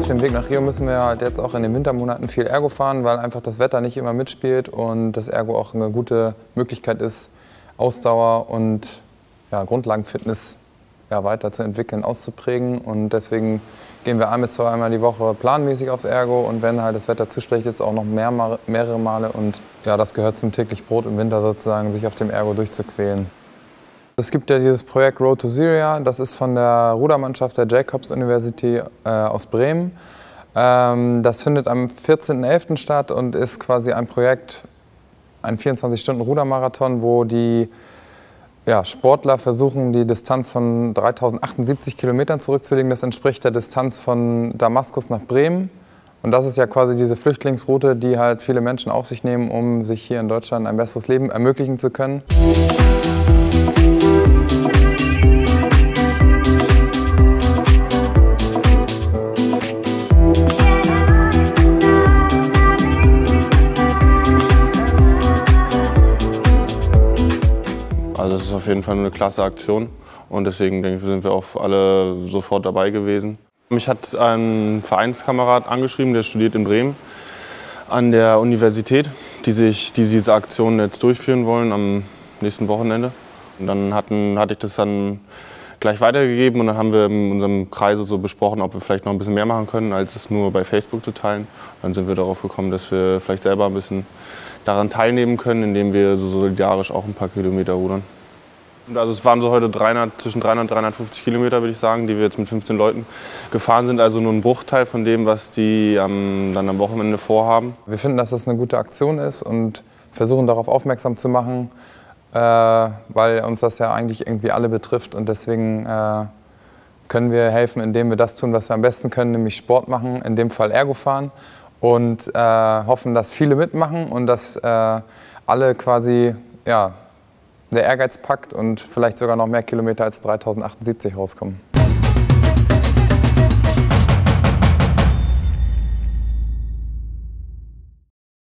Auf dem Weg nach Rio müssen wir halt jetzt auch in den Wintermonaten viel Ergo fahren, weil einfach das Wetter nicht immer mitspielt und das Ergo auch eine gute Möglichkeit ist, Ausdauer und ja, Grundlagenfitness ja, weiterzuentwickeln, auszuprägen. Und deswegen gehen wir ein bis zweimal die Woche planmäßig aufs Ergo und wenn halt das Wetter zu schlecht ist, auch noch mehr, mehrere Male. Und ja, das gehört zum täglich Brot im Winter sozusagen, sich auf dem Ergo durchzuquälen. Es gibt ja dieses Projekt Road to Syria, das ist von der Rudermannschaft der Jacobs University äh, aus Bremen. Ähm, das findet am 14.11. statt und ist quasi ein Projekt, ein 24-Stunden-Rudermarathon, wo die ja, Sportler versuchen, die Distanz von 3078 Kilometern zurückzulegen. Das entspricht der Distanz von Damaskus nach Bremen. Und das ist ja quasi diese Flüchtlingsroute, die halt viele Menschen auf sich nehmen, um sich hier in Deutschland ein besseres Leben ermöglichen zu können. Also es ist auf jeden Fall eine klasse Aktion und deswegen denke ich, sind wir auch alle sofort dabei gewesen. Mich hat ein Vereinskamerad angeschrieben, der studiert in Bremen an der Universität, die, sich, die diese Aktion jetzt durchführen wollen am nächsten Wochenende. Und dann hatten, hatte ich das dann gleich weitergegeben und dann haben wir in unserem Kreise so besprochen, ob wir vielleicht noch ein bisschen mehr machen können, als es nur bei Facebook zu teilen. Dann sind wir darauf gekommen, dass wir vielleicht selber ein bisschen daran teilnehmen können, indem wir so solidarisch auch ein paar Kilometer rudern. Also es waren so heute 300, zwischen 300 und 350 Kilometer, würde ich sagen, die wir jetzt mit 15 Leuten gefahren sind. Also nur ein Bruchteil von dem, was die ähm, dann am Wochenende vorhaben. Wir finden, dass das eine gute Aktion ist und versuchen darauf aufmerksam zu machen, weil uns das ja eigentlich irgendwie alle betrifft. Und deswegen äh, können wir helfen, indem wir das tun, was wir am besten können, nämlich Sport machen, in dem Fall Ergo fahren. Und äh, hoffen, dass viele mitmachen und dass äh, alle quasi ja, der Ehrgeiz packt und vielleicht sogar noch mehr Kilometer als 3078 rauskommen.